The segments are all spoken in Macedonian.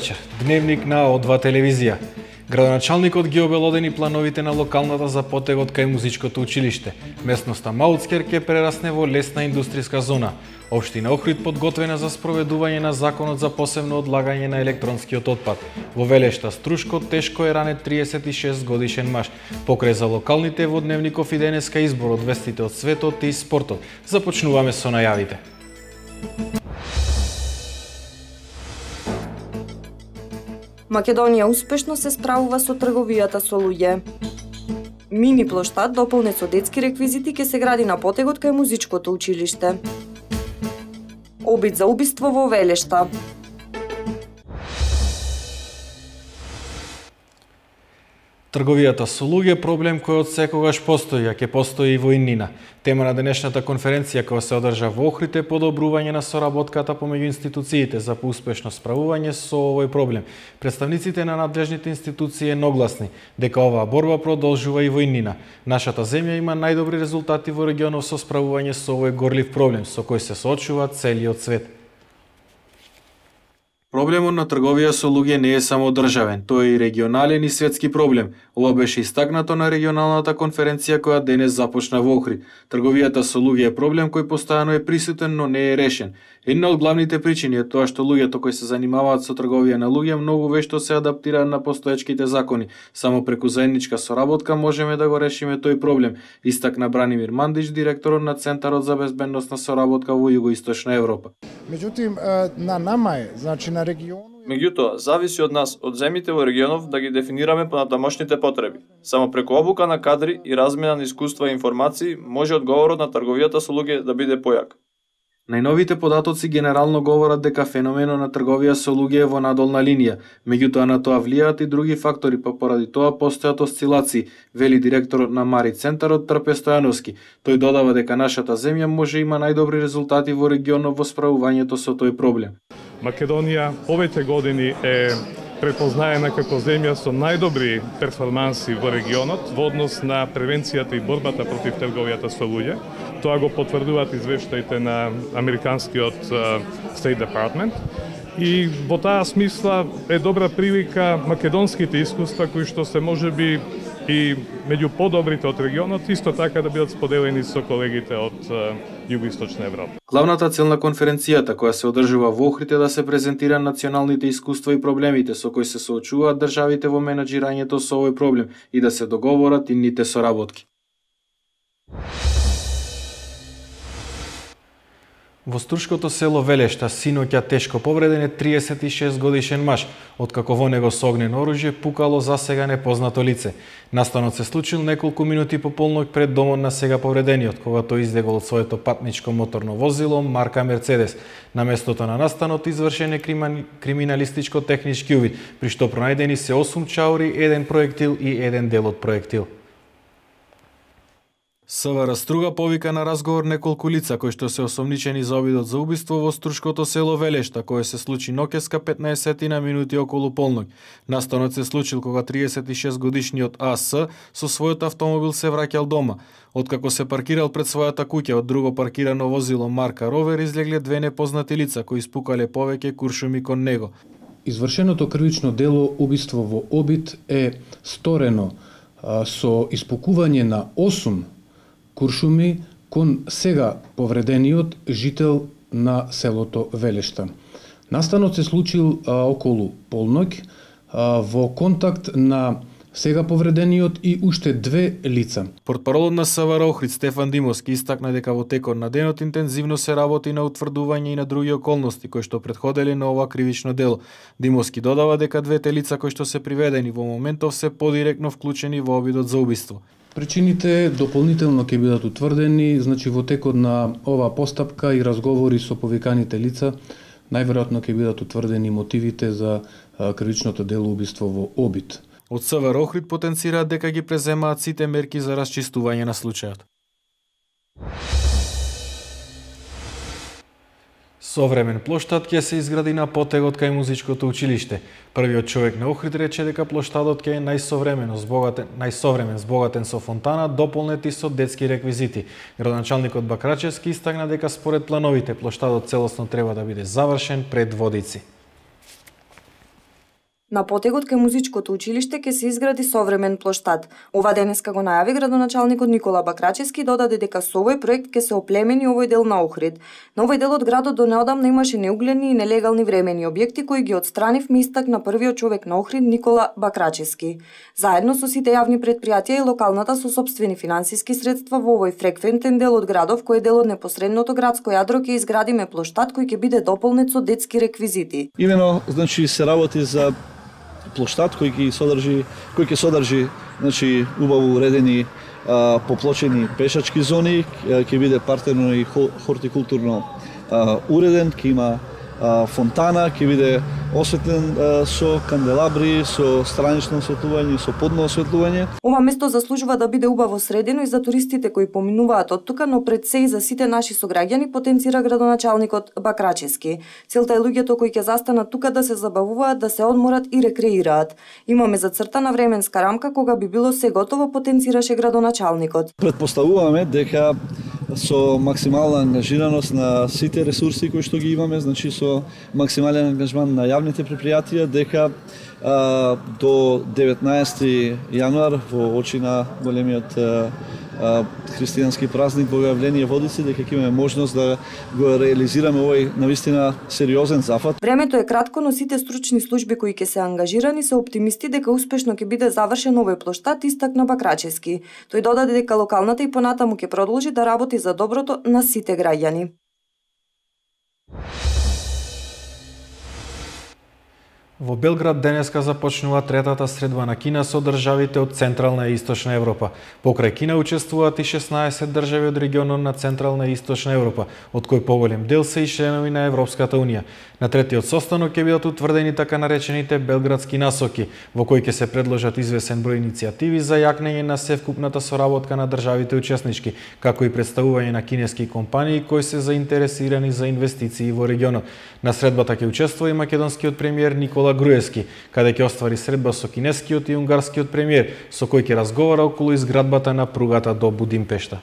Вечер. Дневник на О2 телевизија. Градоначалникот ги обелодени плановите на локалната за потегот кај музичкото училиште. Местноста Маутскер ке прерасне во лесна индустријска зона. Општина Охрид подготвена за спроведување на законот за посебно одлагање на електронскиот отпад. Во Велешта Струшко тешко е ранет 36 годишен маж. Покрај за локалните во Дневников и денеска избор од вестите од светот и спортот. Започнуваме со најавите. Македонија успешно се справува со трговијата со луѓе. Мини плоштад дополнет со детски реквизити ќе се гради на потегот кај музичкото училиште. Обид за убиство во Велешта. Трговијата со луѓе проблем кој од секогаш постои, а ќе постои и војнина. Тема на денешната конференција која се одржа во Охрид е подобрување на соработката помеѓу институциите за успешно справување со овој проблем. Представниците на надлежните институции ногласни дека оваа борба продолжува и војнина. Нашата земја има најдобри резултати во регионов со справување со овој горлив проблем со кој се соочува целиот свет. Проблемот на трговија со луѓе не е само државен, тој е и регионален и светски проблем. Ова беше истакнато на регионалната конференција која денес започна во Охрид. Трговијата со луѓе е проблем кој постојано е присутен, но не е решен. Една од главните причини е тоа што луѓето кои се занимаваат со трговија на луѓе многу вешто се адаптираат на постоечките закони. Само преку заедничка соработка можеме да го решиме тој проблем, истакна Бранимир Мандич, директорот на Центарот за безбедност на соработка во Југоисточна Европа. Меѓутоа, на нама е, значи на региону Меѓутоа, зависи од нас, од земите во регионов, да ги дефинираме по натамошните потреби. Само преку обука на кадри и размена на искуства и информации може одговорот на трговијата со луѓе да биде појак. Најновите податоци генерално говорат дека феноменот на трговија со луѓе е во надолна линија, меѓутоа на тоа влијаат и други фактори, па поради тоа постојат осцилации, вели директорот на Мари Центарот Трпе Стојановски. Тој додава дека нашата земја може има најдобри резултати во регионот во справувањето со тој проблем. Македонија повеќе години е препознаена како земја со најдобри перформанси во регионот во однос на превенцијата и борбата против трговијата со луѓе. Тоа го потврдуваат извештаите на американскиот State Department. И во таа смисла е добра прилика македонските искуства кои што се можеби и меѓу подобрите од регионот, исто така да бидат споделени со колегите од Југоисточна Европа. Главната цел на конференцијата која се одржува во Охрид е да се презентира националните искуства и проблемите со кои се соочуваат државите во менаџирањето со овој проблем и да се договорат инните соработки. Во Струшкото село Велешта синоќа тешко повреден е 36 годишен маж, откако во него со огнено оружје пукало за сега непознато лице. Настанот се случил неколку минути по полнок пред домот на сега повредениот, кога тој издегол од своето патничко моторно возило марка Мерцедес. На местото на настанот извршен е криминалистичко технички увид, при што пронајдени се 8 чаури, еден проектил и еден дел од проектил. СВР Струга повика на разговор неколку лица кои што се осомничени за обидот за убиство во Струшкото село Велешта, кое се случи ноќеска 15 на минути околу полноќ. Настанот се случил кога 36 годишниот АС со својот автомобил се враќал дома. Откако се паркирал пред својата куќа од друго паркирано возило марка Ровер, излегле две непознати лица кои испукале повеќе куршуми кон него. Извршеното крвично дело убиство во обид е сторено со испукување на 8 куршуми кон сега повредениот жител на селото Велешта. Настанот се случил а, околу полноќ во контакт на сега повредениот и уште две лица. Портпаролот на СВР Охрид Стефан Димовски истакна дека во текот на денот интензивно се работи на утврдување и на други околности кои што предходеле на ова кривично дело. Димовски додава дека двете лица кои што се приведени во моментов се подиректно вклучени во обидот за убиство. Причините дополнително ќе бидат утврдени, значи во текот на оваа постапка и разговори со повиканите лица, најверојатно ќе бидат утврдени мотивите за кривичното дело убиство во обид. Од СВР Охрид потенцираат дека ги преземаат сите мерки за расчистување на случајот. Современ плоштад ќе се изгради на потегот кај музичкото училиште. Првиот човек на Охрид рече дека плоштадот ќе е најсовремено, збогатен, најсовремен, збогатен со фонтана, дополнети со детски реквизити. Градоначалникот Бакрачевски истакна дека според плановите плоштадот целосно треба да биде завршен пред водици. На потегот кај музичкото училиште ќе се изгради современ плоштад. Ова денеска го најави градоначалникот Никола Бакрачевски додаде дека со овој проект ќе се оплемени овој дел на Охрид. На овој дел од градот до неодамна имаше неуглени и нелегални времени објекти кои ги отстранив мистак на првиот човек на Охрид Никола Бакрачевски. Заедно со сите јавни предпријатија и локалната со собствени финансиски средства во овој фреквентен дел од градов кој е дел од непосредното градско јадро ќе изградиме плоштад кој ќе биде дополнет со детски реквизити. Имено, значи, се работи за плоштад кој ќе содржи кој ќе содржи значи убаво уредени а, поплочени пешачки зони, ќе биде партерно и хортикултурно уреден, ќе има фонтана, ќе биде осветлен со канделабри, со странично осветлување, со подно осветлување. Ова место заслужува да биде убаво средено и за туристите кои поминуваат од тука, но пред се и за сите наши сограѓани потенцира градоначалникот Бакрачески. Целта е луѓето кои ќе застанат тука да се забавуваат, да се одморат и рекреираат. Имаме зацртана временска рамка кога би било се готово потенцираше градоначалникот. Предпоставуваме дека со максимална ангажираност на сите ресурси кои што ги имаме, значи со максимален ангажман на јавните предпријатија дека а, до 19 јануар во очи на големиот а, христијански празник Богојавление Водици дека ќе имаме можност да го реализираме овој навистина сериозен зафат. Времето е кратко, но сите стручни служби кои ќе се ангажирани се оптимисти дека успешно ќе биде завршен овој плоштад истакна Бакрачески. Тој додаде дека локалната и понатаму ќе продолжи да работи за доброто на сите граѓани. Во Белград денеска започнува третата средба на Кина со државите од Централна и Источна Европа. Покрај Кина учествуваат и 16 држави од регионот на Централна и Источна Европа, од кои поголем дел се и членови на Европската Унија. На третиот состанок ќе бидат утврдени така наречените белградски насоки, во кои ќе се предложат извесен број иницијативи за јакнење на севкупната соработка на државите учеснички, како и представување на кинески компании кои се заинтересирани за инвестиции во регионот. На средбата ќе учествува и македонскиот премиер Никола Груевски, каде ќе оствари средба со кинескиот и унгарскиот премиер, со кој ќе разговара околу изградбата на пругата до Будимпешта.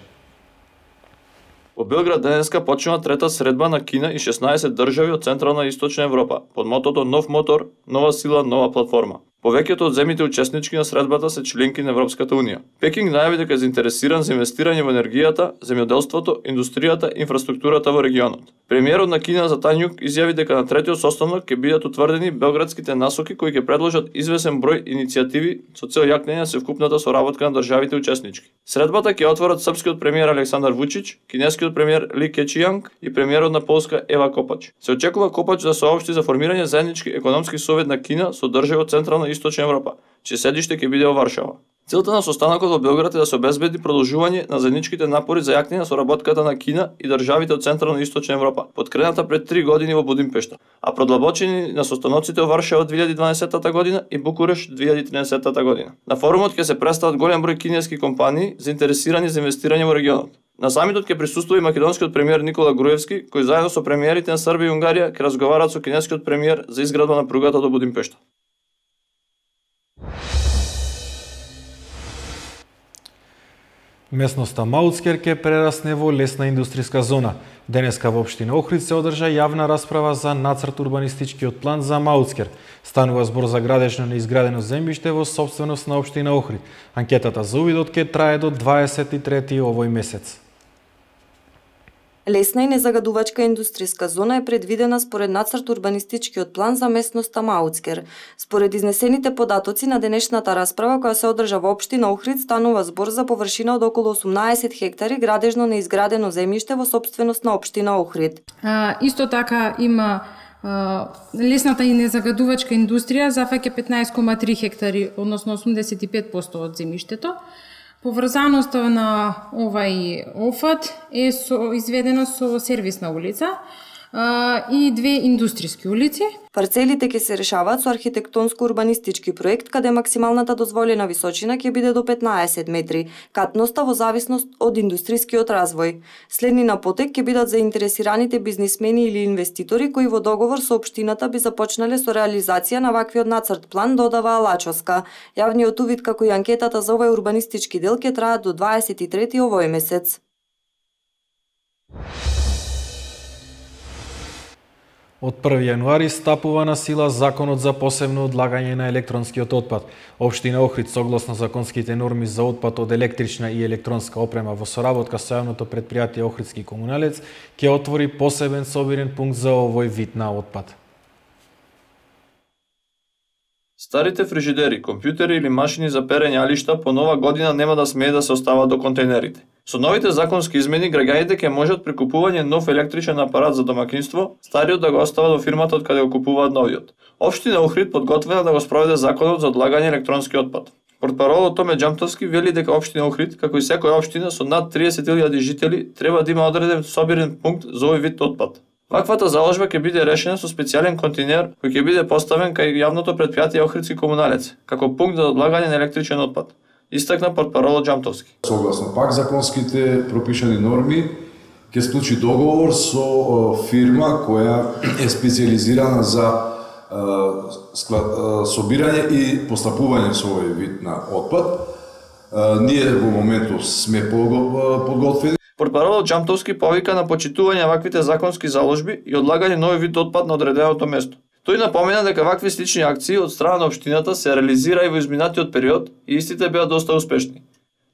Во Белград денеска почнува трета средба на Кина и 16 држави од Централна и Источна Европа под мотото Нов мотор, нова сила, нова платформа. Повеќето од земите учеснички на средбата се членки на Европската Унија. Пекинг најави дека е заинтересиран за инвестирање во енергијата, земјоделството, индустријата и инфраструктурата во регионот. Премиерот на Кина за Тањук изјави дека на третиот состанок ќе бидат утврдени белградските насоки кои ќе предложат извесен број иницијативи со цел јакнење на севкупната соработка на државите учеснички. Средбата ќе отворат српскиот премиер Александар Вучич, кинескиот премиер Ли Кечијанг и премиерот на Полска Ева Копач. Се очекува Копач да соопшти за формирање заеднички економски совет на Кина со држави од Централна Источна Европа, чие седиште ќе биде во Варшава. Целта на состанокот во Белград е да се обезбеди продолжување на заедничките напори за јакнење на соработката на Кина и државите од Централна и Источна Европа, подкрената пред три години во Будимпешта, а продлабочени на состаноците во Варшава 2012 година и Букуреш 2013 година. На форумот ќе се представат голем број кинески компании заинтересирани за инвестирање во регионот. На самитот ќе присуствува и македонскиот премиер Никола Груевски, кој заедно со премиерите на Србија и Унгарија ќе разговараат со кинескиот премиер за изградба на пругата до Будимпешта. Местноста Маутскер ке прерасне во лесна индустријска зона. Денеска во општина Охрид се одржа јавна расправа за нацрт урбанистичкиот план за Маутскер. Станува збор за градежно неизградено земјиште во собственост на општина Охрид. Анкетата за увидот ке трае до 23 овој месец. Лесна и незагадувачка индустријска зона е предвидена според нацрт урбанистичкиот план за местноста Мауцкер. Според изнесените податоци на денешната расправа која се одржа во општина Охрид станува збор за површина од околу 18 хектари градежно неизградено земјиште во собственост на општина Охрид. А, исто така има лесната и незагадувачка индустрија зафаќа 15,3 хектари, односно 85% од земјиштето. Поврзаноста на овај офат е со, изведена со сервисна улица и две индустријски улици. Парцелите ќе се решаваат со архитектонско-урбанистички проект каде максималната дозволена височина ќе биде до 15 метри, катноста во зависност од индустријскиот развој. Следни на потек ќе бидат заинтересираните бизнисмени или инвеститори кои во договор со општината би започнале со реализација на ваквиот нацрт план, додава Алачоска. Јавниот увид како и анкетата за овој урбанистички дел ќе траат до 23 овој месец. Од 1 јануари стапува на сила Законот за посебно одлагање на електронскиот отпад. Општина Охрид, согласно законските норми за отпад од електрична и електронска опрема во соработка со јавното предпријатие Охридски комуналец, ќе отвори посебен собирен пункт за овој вид на отпад. Старите фрижидери, компјутери или машини за перење алишта по нова година нема да смее да се остават до контейнерите. Со новите законски измени, граѓаните ќе можат при купување нов електричен апарат за домакинство, стариот да го остават во фирмата од каде го купуваат новиот. Општина Охрид подготвена да го спроведе законот за одлагање електронски отпад. Портпаролот Томе Джамтовски вели дека општина Охрид, како и секоја општина со над 30.000 жители, треба да има одреден собирен пункт за овој вид отпад. Ваквата заложба ќе биде решена со специјален контейнер кој ќе биде поставен кај јавното предпријатие Охридски комуналец, како пункт за одлагање на електричен отпад истакна портпаролот Џамтовски. Согласно пак законските пропишани норми, ќе склучи договор со фирма која е специализирана за собирање и постапување со овој вид на отпад. Ние во моментот сме подготвени. Портпаролот Џамтовски повика на почитување ваквите законски заложби и одлагање нови вид отпад на одреденото место. Тој напомена дека вакви слични акции од страна на општината се реализира и во изминатиот период и истите беа доста успешни.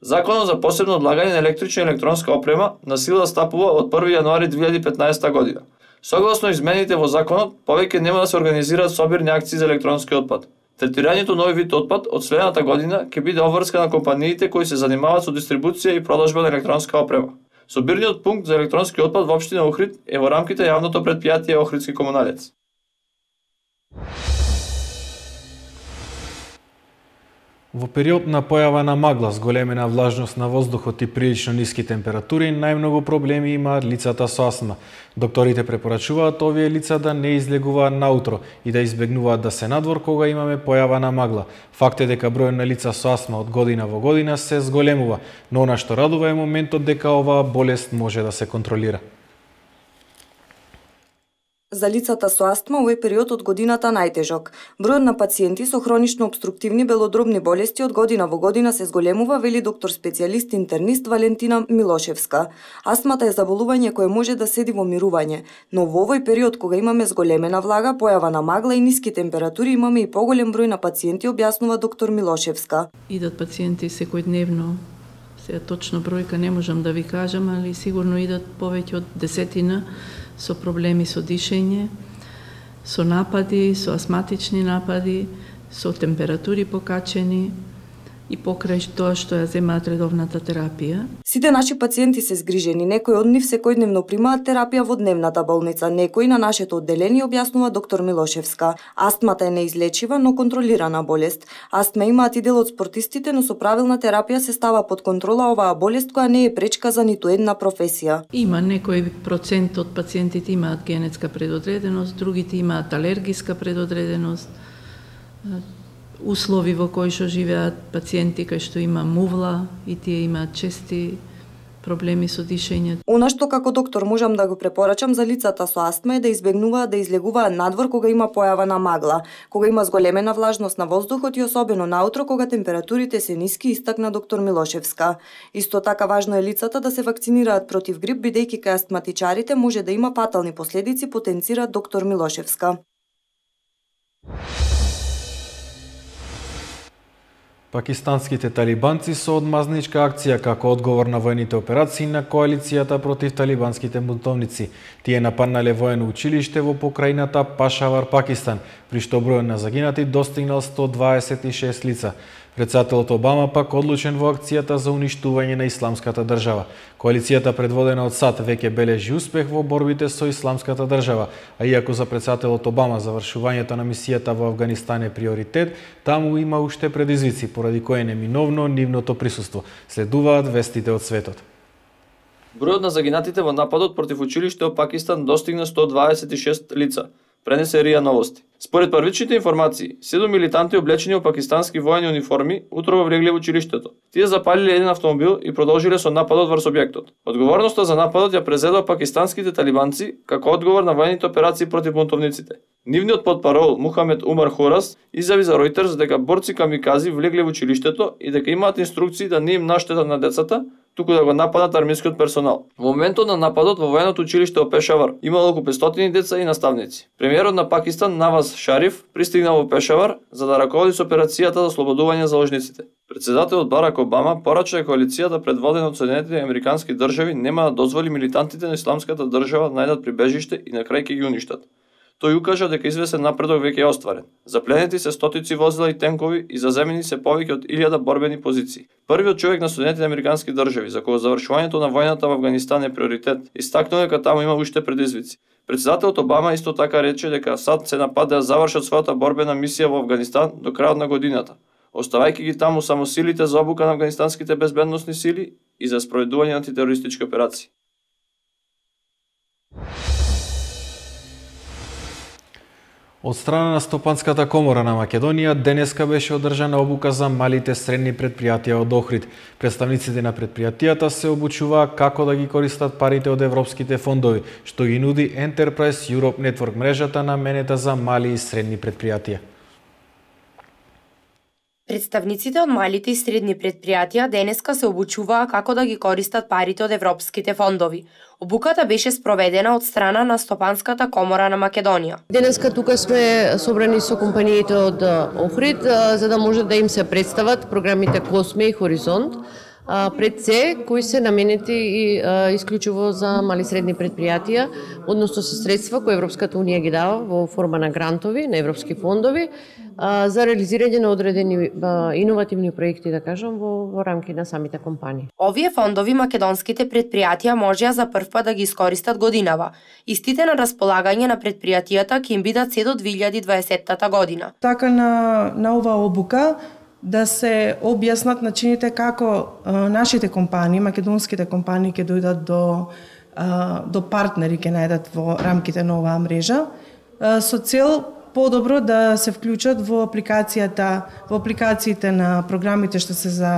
Законот за посебно одлагање на електрична и електронска опрема на сила стапува од 1 јануари 2015 година. Согласно измените во законот, повеќе нема да се организираат собирни акции за електронски отпад. Третирањето нови вид отпад од следната година ќе биде обврска на компаниите кои се занимаваат со дистрибуција и продажба на електронска опрема. Собирниот пункт за електронски отпад во општина Охрид е во рамките јавното предпријатие Охридски комуналец. Во период на појава на магла, зголемена влажност на воздухот и прилично ниски температури, најмногу проблеми имаат лицата со астма. Докторите препорачуваат овие лица да не излегуваат наутро и да избегнуваат да се надвор кога имаме појава на магла. Факт е дека бројот на лица со астма од година во година се зголемува, но она што радува е моментот дека оваа болест може да се контролира. За лицата со астма овој период од годината најтежок. Бројот на пациенти со хронично обструктивни белодробни болести од година во година се зголемува, вели доктор специјалист интернист Валентина Милошевска. Астмата е заболување кое може да седи во мирување, но во овој период кога имаме зголемена влага, појава на магла и ниски температури, имаме и поголем број на пациенти, објаснува доктор Милошевска. Идат пациенти секојдневно Сега точно бројка не можам да ви кажам, али сигурно идат повеќе од десетина со проблеми со дишење, со напади, со астматични напади, со температури покачени, и покрај тоа што ја земаат редовната терапија. Сите наши пациенти се згрижени, некои од нив секојдневно примаат терапија во дневната болница, некои на нашето одделение објаснува доктор Милошевска. Астмата е неизлечива, но контролирана болест. Астма имаат и дел од спортистите, но со правилна терапија се става под контрола оваа болест која не е пречка за ниту една професија. Има некој процент од пациентите имаат генетска предодреденост, другите имаат алергиска предодреденост услови во кои што живеат пациенти кај што има мувла и тие имаат чести проблеми со дишењето. Она што како доктор можам да го препорачам за лицата со астма е да избегнуваат да излегуваат надвор кога има појава на магла, кога има зголемена влажност на воздухот и особено наутро кога температурите се ниски, истакна доктор Милошевска. Исто така важно е лицата да се вакцинираат против грип бидејќи кај астматичарите може да има фатални последици, потенцира доктор Милошевска. Пакистанските талибанци со одмазничка акција како одговор на воените операции на коалицијата против талибанските бунтовници. Тие нападнале воено училиште во покрајната Пашавар, Пакистан, при што бројот на загинати достигнал 126 лица. Председателот Обама пак одлучен во акцијата за уништување на исламската држава. Коалицијата предводена од САД веќе бележи успех во борбите со исламската држава, а иако за председателот Обама завршувањето на мисијата во Афганистан е приоритет, таму има уште предизвици, поради кои неминовно нивното присуство. Следуваат вестите од светот. Бројот на загинатите во нападот против училиште во Пакистан достигна 126 лица, пренесе РИА Новости. Според првичните информации, седум милитанти облечени во пакистански воени униформи утрово влегле во училиштето. Тие запалиле еден автомобил и продолжиле со нападот врз објектот. Одговорноста за нападот ја презедоа пакистанските талибанци како одговор на воените операции против бунтовниците. Нивниот подпарол Мухамед Умар Хорас изјави за Ројтерс дека борци камикази влегле во училиштето и дека имаат инструкции да не им наштетат на децата, туку да го нападат армискиот персонал. Во моментот на нападот во военото училиште во Пешавар имало околу 500 деца и наставници. Премиерот на Пакистан Наваз Шариф пристигнал во Пешавар за да раководи со операцијата за ослободување заложниците. Председателот Барак Обама порача дека коалицијата предводена од Соединетите Американски држави нема да дозволи милитантите на исламската држава да најдат прибежиште и на крај ќе ги уништат. Тој укажа дека извесен напредок веќе е остварен. Запленети се стотици возила и тенкови и заземени се повеќе од 1000 борбени позиции. Првиот човек на Соединетите Американски држави за кого завршувањето на војната во Афганистан е приоритет, истакнува дека таму има уште предизвици. Председателот Обама исто така рече дека САД се нападе да завршат својата борбена мисија во Афганистан до крајот на годината, оставајќи ги таму само силите за обука на афганистанските безбедносни сили и за спроведување на антитерористички операции. Од страна на Стопанската комора на Македонија денеска беше одржана обука за малите средни предпријатија од Охрид. Представниците на предпријатијата се обучуваа како да ги користат парите од европските фондови, што ги нуди Enterprise Europe Network мрежата на менета за мали и средни предпријатија. Представниците од малите и средни предпријатија денеска се обучуваа како да ги користат парите од европските фондови. Обуката беше спроведена од страна на Стопанската комора на Македонија. Денеска тука сме собрани со компаниите од Охрид за да може да им се представат програмите Косме и Хоризонт пред се кои се наменети и а, исклучиво за мали и средни предпријатија, односно со средства кои Европската унија ги дава во форма на грантови, на европски фондови, а, за реализирање на одредени а, иновативни проекти, да кажам, во, во рамки на самите компании. Овие фондови македонските предпријатија можеа за прв пат да ги искористат годинава. Истите на располагање на предпријатијата ќе им бидат се до 2020 година. Така на, на ова обука да се објаснат начините како а, нашите компании, македонските компании ќе дојдат до а, до партнери ќе најдат во рамките на оваа мрежа а, со цел подобро да се вклучат во апликацијата во апликациите на програмите што се за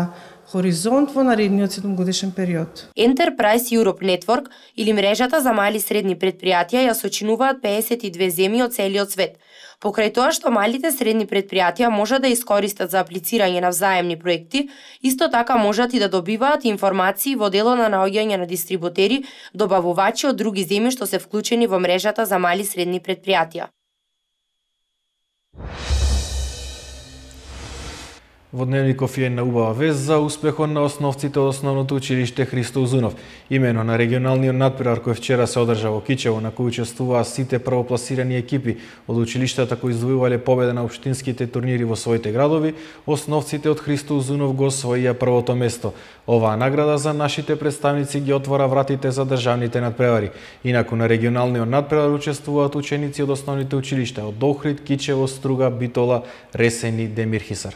хоризонт во наредниот 7 годишен период. Enterprise Europe Network или мрежата за мали и средни предпријатија ја сочинуваат 52 земји од целиот свет. Покрај тоа што малите средни предпријатија можат да искористат за аплицирање на взаемни проекти, исто така можат и да добиваат информации во дело на наоѓање на дистрибутери, добавувачи од други земји што се вклучени во мрежата за мали средни предпријатија. Во Дневников е на убава вест за успехот на основците од основното училиште Христо Узунов. Имено на регионалниот надпревар кој вчера се одржа во Кичево, на кој учествуваа сите првопласирани екипи од училиштата кои извојувале победа на општинските турнири во своите градови, основците од Христо Узунов го освоија првото место. Оваа награда за нашите представници ги отвора вратите за државните надпревари. Инаку на регионалниот надпревар учествуваат ученици од основните училишта од Охрид, Кичево, Струга, Битола, Ресени, Демирхисар.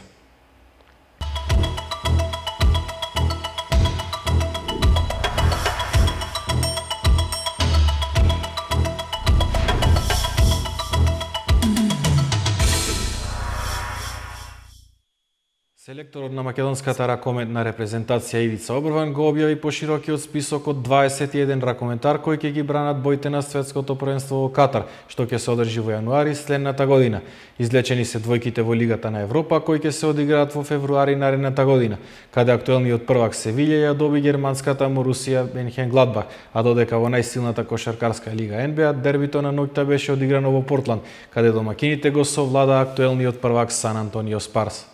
Селекторот на македонската ракометна репрезентација Ивица Обрван го објави поширокиот список од 21 ракометар кои ќе ги бранат боите на светското првенство во Катар, што ќе се одржи во јануари следната година. Излечени се двојките во Лигата на Европа кои ќе се одиграат во февруари наредната година, каде актуелниот првак Севилја ја доби германската Морусија Бенхен Гладбах, а додека во најсилната кошаркарска лига НБА дербито на ноќта беше одиграно во Портланд, каде домакините го совлада актуелниот првак Сан Антонио Спарс.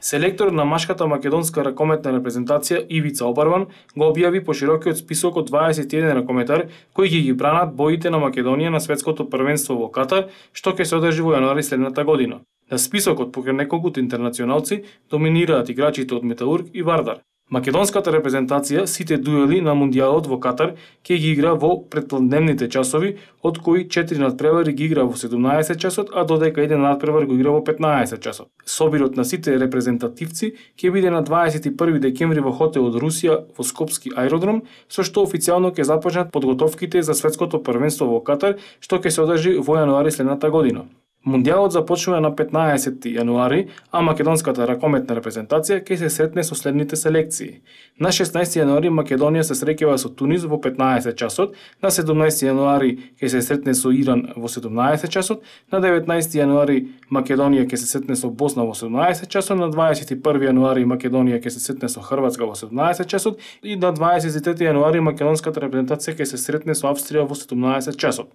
Селекторот на машката македонска ракометна репрезентација Ивица Обарван го објави поширокиот список од 21 ракометар кои ги ги бранат боите на Македонија на светското првенство во Катар, што ќе се одржи во јануари следната година. На списокот покрај неколку интернационалци доминираат играчите од Металург и Вардар. Македонската репрезентација сите дуели на Мундијалот во Катар ќе ги игра во предпладневните часови, од кои 4 надпревари ги игра во 17 часот, а додека еден надпревар го игра во 15 часот. Собирот на сите репрезентативци ќе биде на 21 декември во хотелот Русија во Скопски аеродром, со што официјално ќе започнат подготовките за светското првенство во Катар, што ќе се одржи во јануари следната година. Мундијалот започнува на 15 јануари, а македонската ракометна репрезентација ќе се сретне со следните селекции. На 16 јануари Македонија се среќава со Тунис во 15 часот, на 17 јануари ќе се сретне со Иран во 17 часот, на 19 јануари Македонија ќе се сретне со Босна во 17 часот, на 21 јануари Македонија ќе се сретне со Хрватска во 17 часот и на 23 јануари македонската репрезентација ќе се сретне со Австрија во 17 часот.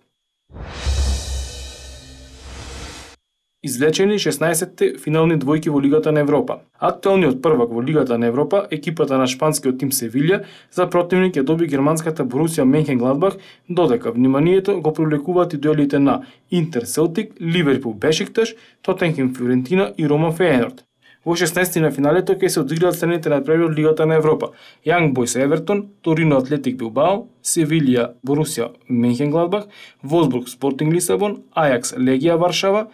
Извлечени 16-те финални двојки во Лигата на Европа. Актуелниот првак во Лигата на Европа, екипата на шпанскиот тим Севилја, за противник ја доби германската Борусија Менхенгладбах, додека вниманието го привлекуваат и дуелите на Интер Селтик, Ливерпул Бешикташ, Тотенхем Фиорентина и Рома Феенорд. Во 16 на финалето ќе се одиграат страните на од Лигата на Европа. Јанг Бойс Евертон, Торино Атлетик Билбао, Севилија Борусија Менхенгладбах, Волсбург Спортинг Лисабон, Ајакс Легија Варшава,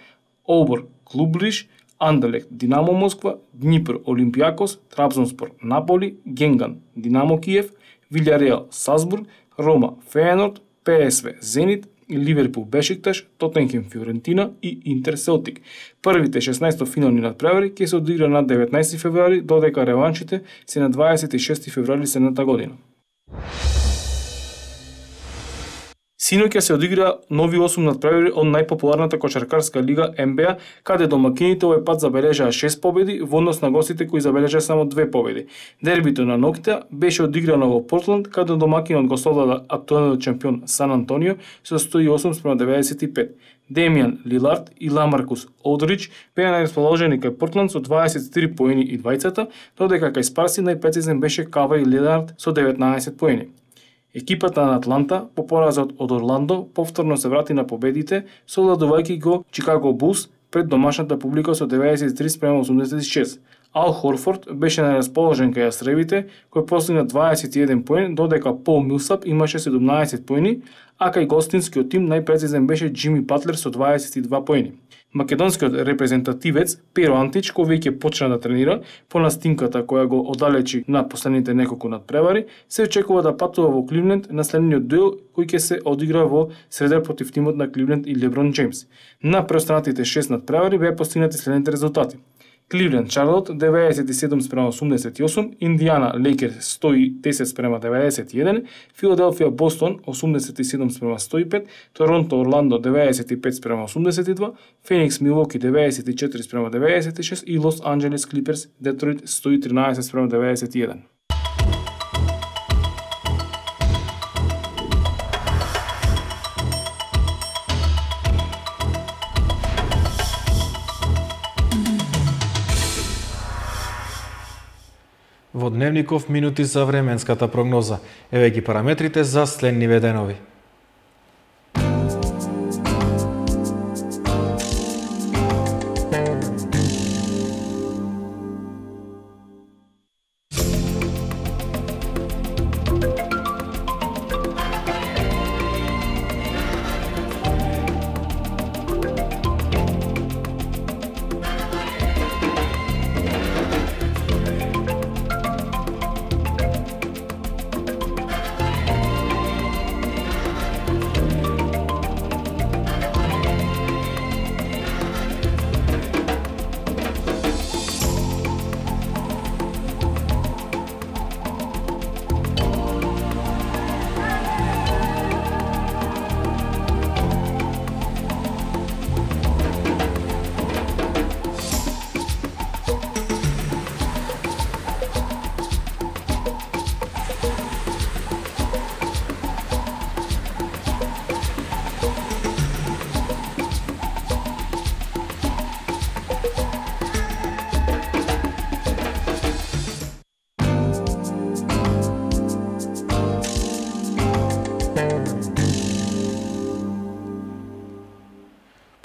Обор Клубриш, Андалек Динамо Москва, Днипр Олимпијакос, Трабзонспор Наполи, Генган Динамо Киев, Вилјареал Сазбург, Рома Феенорд, ПСВ Зенит, Ливерпул Бешикташ, Тотенхем Фиорентина и Интер Селтик. Првите 16 финални надпревари ќе се одигра на 19 февруари, додека реваншите се на 26 февруари следната година. Синоќа се одигра нови 8 надправери од најпопуларната кошаркарска лига НБА, каде домакините овој пат забележаа 6 победи во однос на гостите кои забележаа само 2 победи. Дербито на ноќта беше одиграно во Портланд, каде домакинот го совлада актуелниот чемпион Сан Антонио со 108 спрема 95. Демијан Лилард и Ламаркус Олдрич беа најрасположени кај Портланд со 23 поени и двајцата, додека кај Спарси најпрецизен беше Кава и Лилард со 19 поени. Екипата на Атланта, по поразот од Орландо, повторно се врати на победите, совладувајќи го Чикаго Булс пред домашната публика со 93 спрема 86. Ал Хорфорд беше нарасположен кај Астревите, кој постигна 21 поен, додека Пол Милсап имаше 17 поени, а кај гостинскиот тим најпрецизен беше Джими Патлер со 22 поени. Македонскиот репрезентативец Перо Антич, кој веќе почна да тренира, по настинката која го одалечи на последните неколку надпревари, се очекува да патува во Кливленд на следниот дуел кој ќе се одигра во среда против тимот на Кливленд и Леброн Джеймс. На преостанатите 6 надпревари беа постигнати следните резултати. Кливленд Чарлот 97 спрема 88, Индиана Лейкер 110 спрема 91, Филаделфија Бостон 87 спрема 105, Торонто Орландо 95 спрема 82, Феникс Милоки 94 спрема 96 и Лос Анджелес Клиперс Детройт 113 спрема 91. Во Дневников минути за временската прогноза. Еве ги параметрите за следниве денови.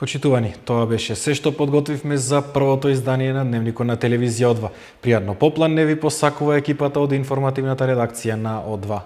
Почитувани, тоа беше се што подготвивме за првото издание на Дневникот на телевизија О2. Пријатно поплан не ви посакува екипата од информативната редакција на О2.